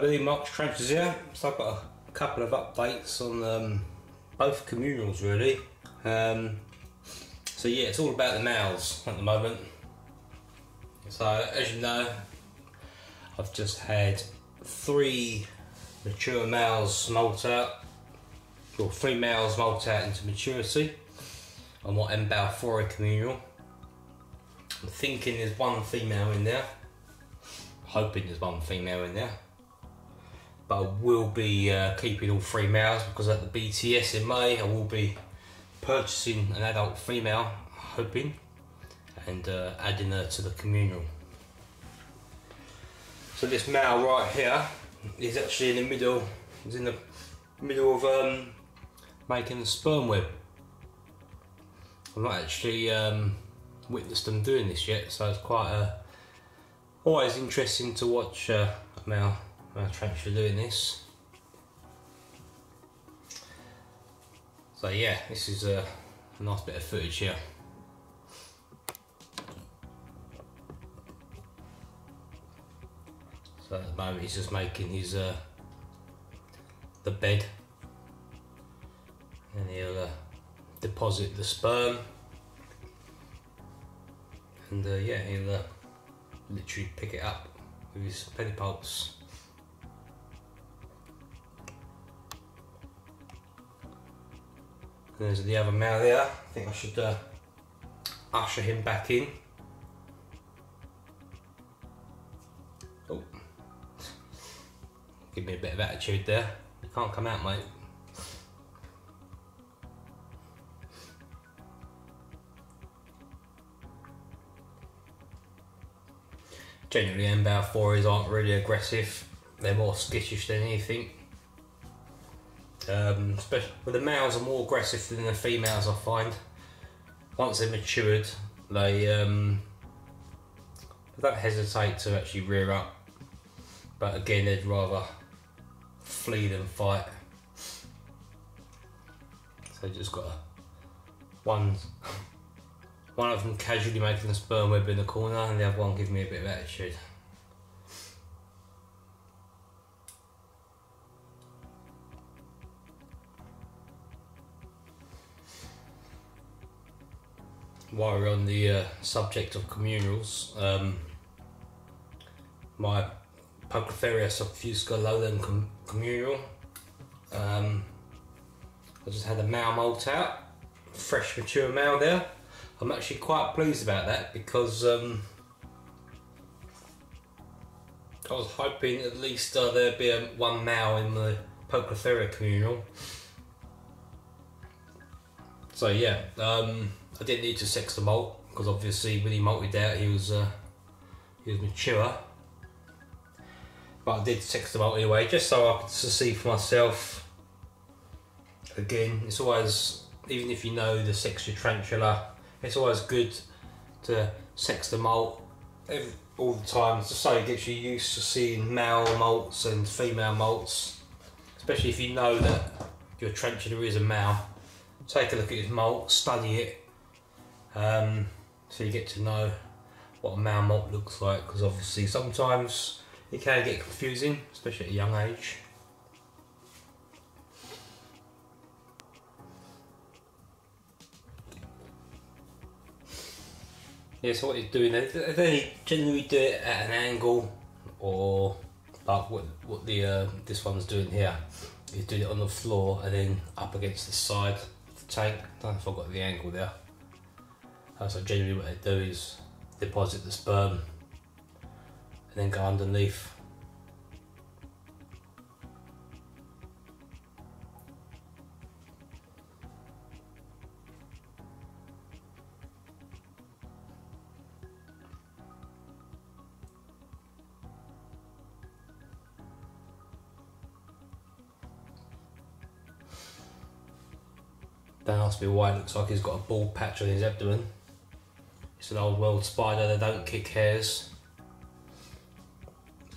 Hello, Mark Trenches here. So I've got a couple of updates on um, both communals really. Um, so yeah, it's all about the males at the moment. So as you know, I've just had three mature males smolt out, or three males molt out into maturity on what M. balfouri communal. I'm thinking there's one female in there. Hoping there's one female in there but I will be uh, keeping all three males because at the BTS in May I will be purchasing an adult female, hoping, and uh, adding her to the communal. So this male right here is actually in the middle, is in the middle of um, making a sperm web. I've not actually um, witnessed them doing this yet, so it's quite uh, always interesting to watch uh, a male uh, tarantula doing this. So yeah, this is a, a nice bit of footage here. So at the moment he's just making his uh, the bed and he'll uh, deposit the sperm and uh, yeah he'll uh, literally pick it up with his pedipalps. There's the other male there. I think I should uh, usher him back in. Oh, give me a bit of attitude there. You can't come out, mate. Generally, M. balfouris aren't really aggressive. They're more skittish than anything. Um, especially with the males are more aggressive than the females. I find once they're matured, they um, they don't hesitate to actually rear up. But again, they'd rather flee than fight. So just got a, one one of them casually making a sperm web in the corner, and the other one giving me a bit of attitude. While we're on the uh, subject of communals, um, my Poecilotheria subfusca lowland com- communal, um, I just had a male molt out, fresh mature male there. I'm actually quite pleased about that because um, I was hoping at least uh, there'd be a, one male in the Poecilotheria communal. So yeah, um, I didn't need to sex the molt because obviously when he molted out he was uh, he was mature. But I did sex the molt anyway, just so I could see for myself. Again, it's always even if you know the sex your tarantula, it's always good to sex the molt every, all the time, just so it gets you used to seeing male molts and female molts, especially if you know that your tarantula is a male. Take a look at his molt, study it, um, so you get to know what a male looks like because obviously sometimes it can get confusing, especially at a young age. Yeah, so what you're doing, they generally do it at an angle or like what, what the uh, this one's doing here. He's doing it on the floor and then up against the side of the tank. I don't know if I got the angle there. So generally what they do is deposit the sperm and then go underneath. Don't ask me why it looks like he's got a bald patch on his abdomen. It's an old world spider, they don't kick hairs.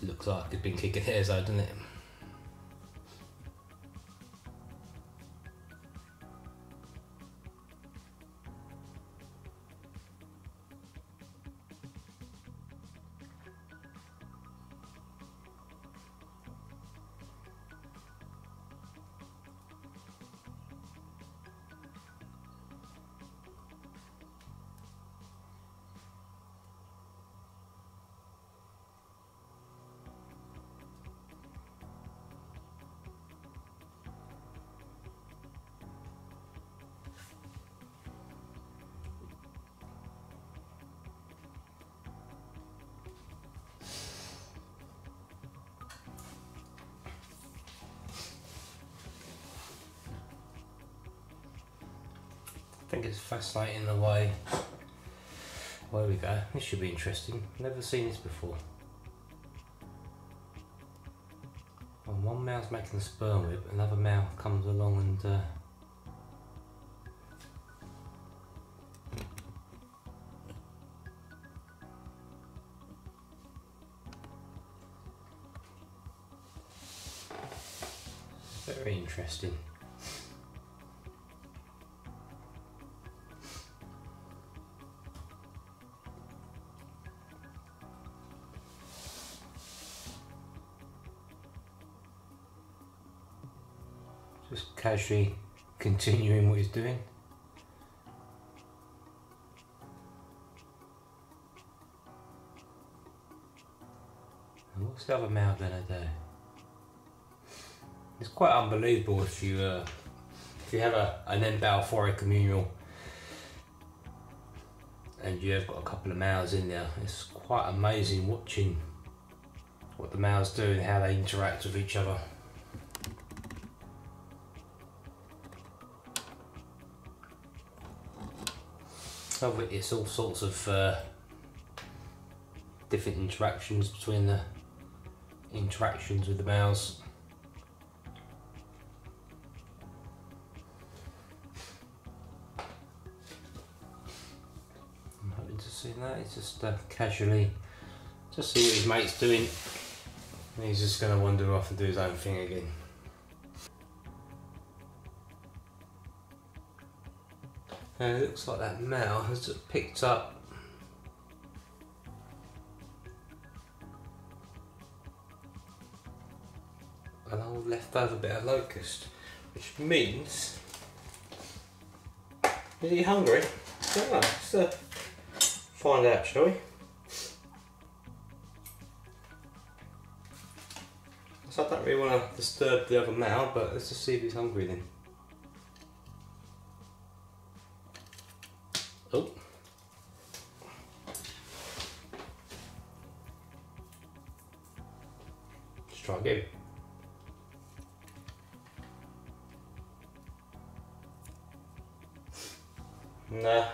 Looks like it's been kicking hairs though, doesn't it? Think it's fascinating the way. There we go. This should be interesting. Never seen this before. Well, one male's making a sperm web, another male comes along and uh, very interesting. Casually continuing what he's doing. And what's the other male gonna do? It's quite unbelievable if you uh, if you have a an M. balfouri communal and you have got a couple of males in there. It's quite amazing watching what the males do and how they interact with each other. I've witnessed all sorts of uh, different interactions between the interactions with the mouse. I'm hoping to see that. He's just uh, casually, just see what his mate's doing. And he's just going to wander off and do his own thing again. And it looks like that male has picked up an old leftover bit of locust, which means is he hungry? Let's uh, find out, shall we? So I don't really want to disturb the other male, but let's just see if he's hungry then. Oh. Let's try again. Nah.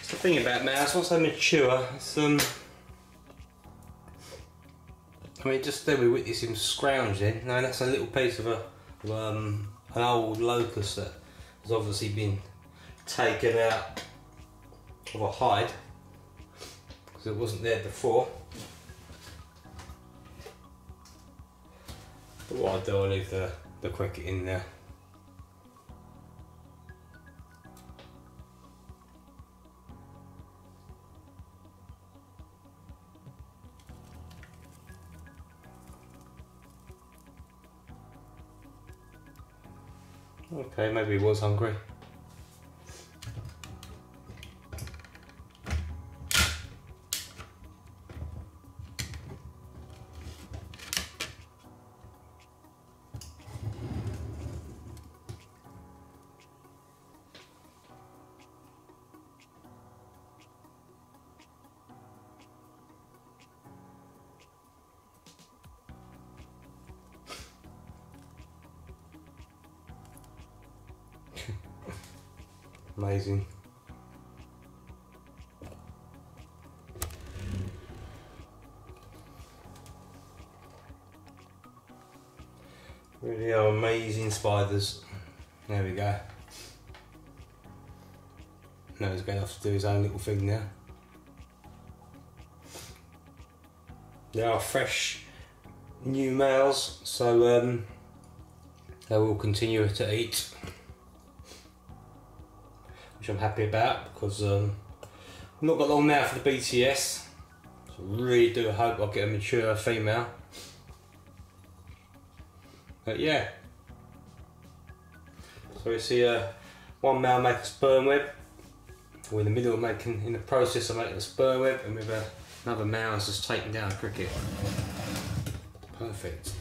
It's the thing about mouse, once they mature, it's um I mean just then we witness him scrounging. No, that's a little piece of a um an old locust that has obviously been taken out of a hide because it wasn't there before. But what I'll do, I'll leave the, the cricket in there. Okay, maybe he was hungry. Amazing. Really are amazing spiders. There we go. Now he's going have to do his own little thing now. They are fresh new males, so um, they will continue to eat which I'm happy about because um, I've not got long now for the BTS. So I really do hope I'll get a mature female. But yeah. So we see uh, one male make a sperm web. We're in the middle of making, in the process of making a sperm web, and with uh, another male is just taking down a cricket. Perfect.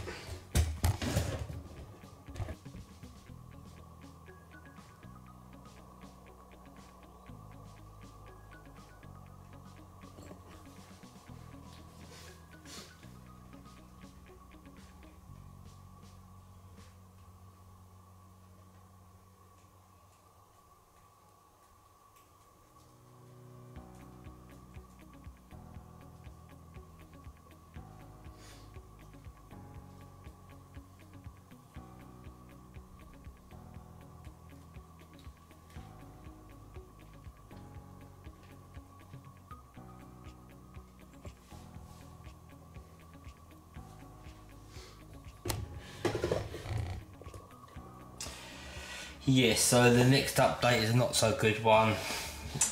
Yes, so the next update is a not so good one.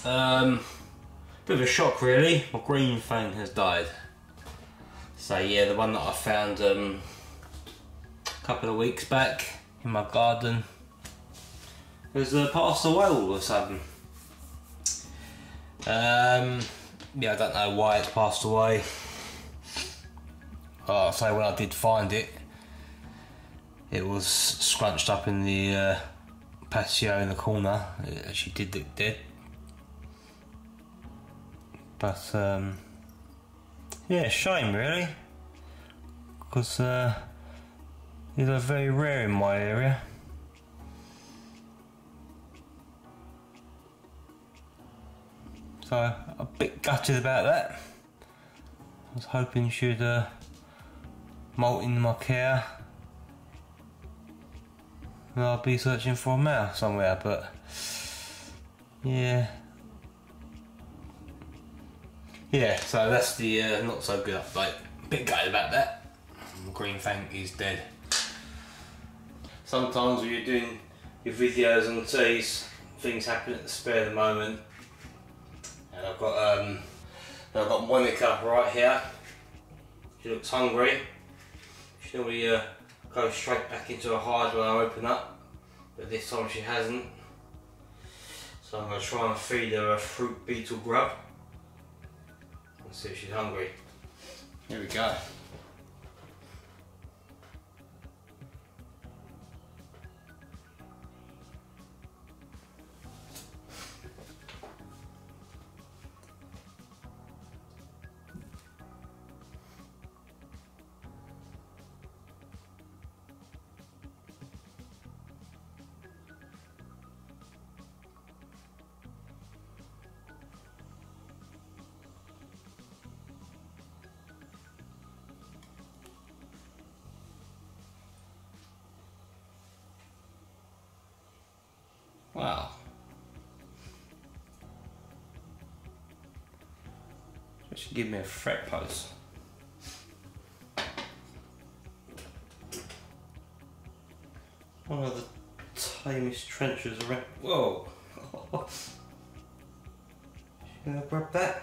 Um, bit of a shock really, my green fang has died. So yeah, the one that I found um, a couple of weeks back in my garden has uh, passed away all of a sudden. Um, yeah, I don't know why it's passed away. Uh, so when I did find it, it was scrunched up in the uh, patio in the corner. It actually did look dead. But um, yeah, shame really, because uh, these are very rare in my area. So a bit gutted about that. I was hoping she'd uh, molt in my care. I'll be searching for a mouse somewhere, but yeah. Yeah, so that's the uh, not so good update. Bit gutted about that. Green Fang is dead. Sometimes when you're doing your videos on teas, things happen at the spare of the moment. And I've got um, I've got Monica right here. She looks hungry. She normally uh, goes straight back into when I open up, but this time she hasn't. So I'm going to try and feed her a fruit beetle grub and see if she's hungry. Here we go. Wow. Should give me a fret pose. One of the tamest trenches around. Whoa! Should I grab that?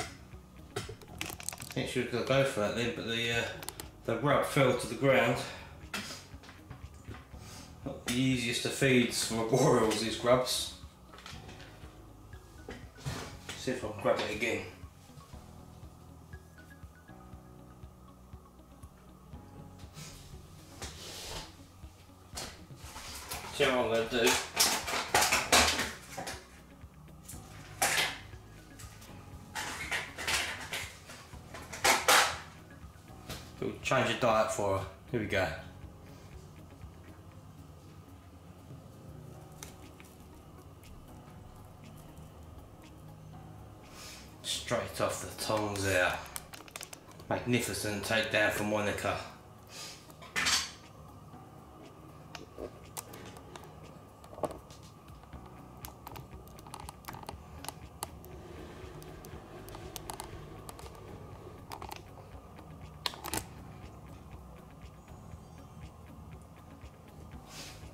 I think she was to go for that then, but the uh, the grub fell to the ground. Not the easiest to feed for arboreals, these grubs. See if I can grab it again. Change the diet for her. Here we go. Straight off the tongs there. Magnificent takedown from Monica.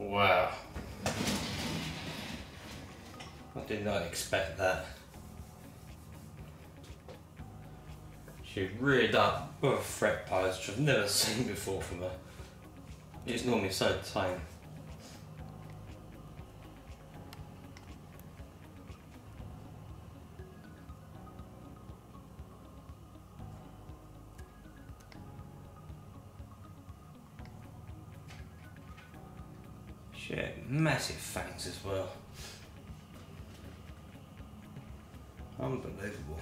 Wow. I did not expect that. She reared up with a fret pose, which I've never seen before from her. It's normally so tame. Massive fangs as well. Unbelievable.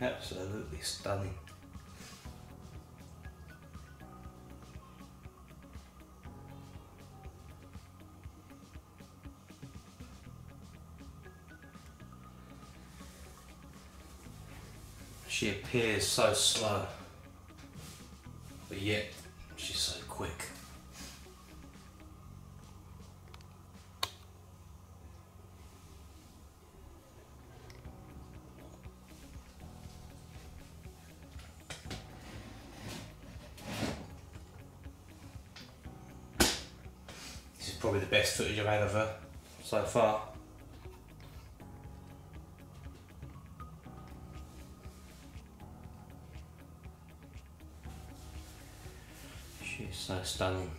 Absolutely stunning. She appears so slow, but yet probably the best footage I've had of her so far. She's so stunning.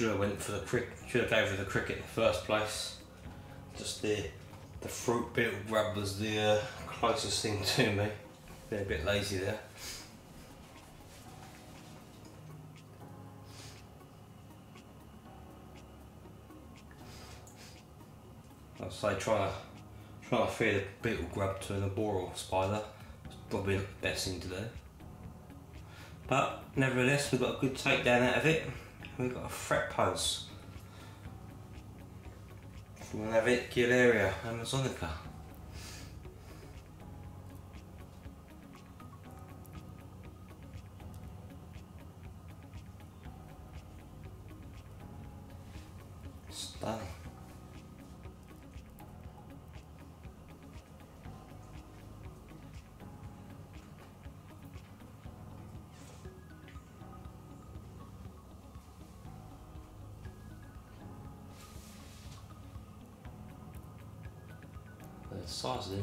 Should have went for the cricket. Should have gave for the cricket in the first place. Just the the fruit beetle grub was the uh, closest thing to me. Been a bit lazy there. I'd say trying to trying to feed a beetle grub to an arboreal spider is probably not the best thing to do. But nevertheless, we got a good takedown out of it we've got a fret pose from an Avicularia amazonica. The size of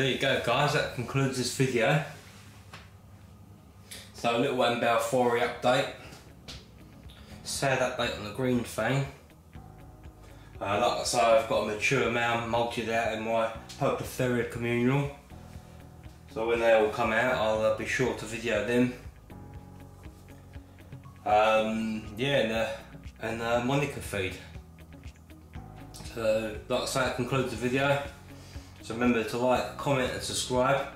there you go guys, that concludes this video. So a little one Balfouri update. Sad update on the green thing. Uh, like I say, I've got a mature male mulched out in my Poecilotheria communal. So when they all come out, I'll uh, be sure to video them. Um, yeah, and, uh, and uh, Monica feed. So, like I say, that concludes the video. So remember to like, comment and subscribe.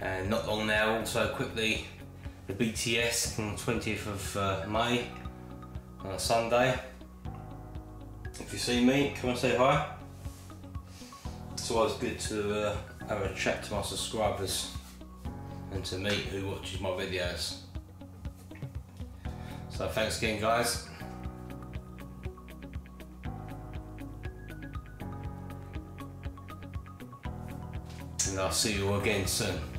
And not long now, also quickly, the BTS on the 20th of uh, May on a Sunday. If you see me, come and say hi. It's always good to uh, have a chat to my subscribers and to meet who watches my videos. So thanks again guys. And I'll see you again soon.